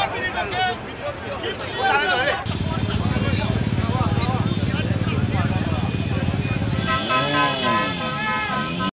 মারবেন এটাকে?